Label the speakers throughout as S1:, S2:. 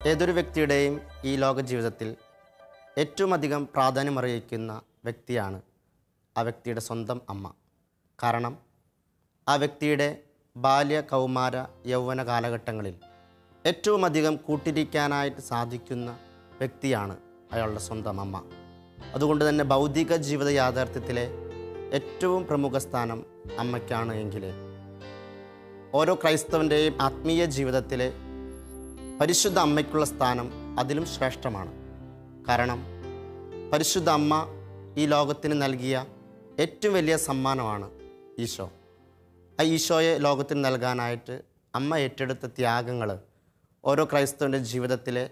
S1: ഏതൊരു വ്യക്തിയുടെയും ഈ ലോക ജീവിതത്തിൽ ഏറ്റവും അധികം പ്രാധാന്യം പ്രാധാന്യമറിയിക്കുന്ന വ്യക്തിയാണ് ആ വ്യക്തിയുടെ സ്വന്തം അമ്മ. കാരണം ആ വ്യക്തിയുടെ ബാല്യ കൗമാര യൗവന കാലഘട്ടങ്ങളിൽ ഏറ്റവും അധികം കൂട്ടിരിക്കാനായിട്ട് സാധിക്കുന്ന വ്യക്തിയാണ് അയാളുടെ സ്വന്തം അമ്മ. അതുകൊണ്ട് തന്നെ ഭൗതിക ജീവിത യാഥാർത്ഥ്യത്തിലെ ഏറ്റവും പ്രമുഖ സ്ഥാനം അമ്മയ്ക്കാണ് എങ്കിൽ ഓരോ ക്രൈസ്തവന്റെയും ആത്മീയ ജീവിതത്തിലെ പരിശുദ്ധ അമ്മയ്ക്കുള്ള സ്ഥാനം അതിലും ശ്രേഷ്ഠമാണ്. കാരണം പരിശുദ്ധ അമ്മ ഈ ലോകത്തിന് നൽകിയ ഏറ്റവും വലിയ സമ്മാനമാണ് ഈശോ. ആ ഈശോയെ ലോകത്തിന് നൽകാനായിട്ട് അമ്മ ഏറ്റെടുത്ത ത്യാഗങ്ങൾ ഓരോ ക്രൈസ്തവന്റെ ജീവിതത്തിലെ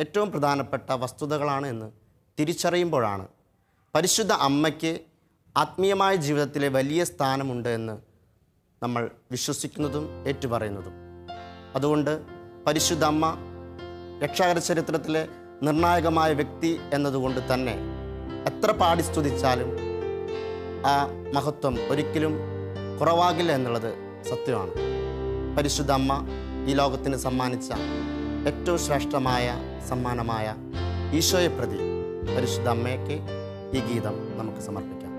S1: ഏറ്റവും പ്രധാനപ്പെട്ട വസ്തുതകളാണ് എന്ന് തിരിച്ചറിയുമ്പോഴാണ് പരിശുദ്ധ അമ്മയ്ക്ക് ആത്മീയമായ ജീവിതത്തിലെ വലിയ സ്ഥാനമുണ്ട് എന്ന് നമ്മൾ വിശ്വസിക്കുന്നതും ഏറ്റുപറയുന്നതും. അതുകൊണ്ട് പരിശുദ്ധ അമ്മ രക്ഷാകര ചരിത്രത്തിലെ നിർണായകമായ വ്യക്തി എന്നതുകൊണ്ട് തന്നെ എത്ര പാടി സ്തുതിച്ചാലും ആ മഹത്വം ഒരിക്കലും കുറവാകില്ല എന്നുള്ളത് സത്യമാണ്. പരിശുദ്ധ അമ്മ ഈ ലോകത്തിന് സമ്മാനിച്ച ഏറ്റവും ശ്രേഷ്ഠമായ സമ്മാനമായ ഈശോയെ പ്രതി പരിശുദ്ധ അമ്മയ്ക്ക് ഈ ഗീതം നമുക്ക് സമർപ്പിക്കാം.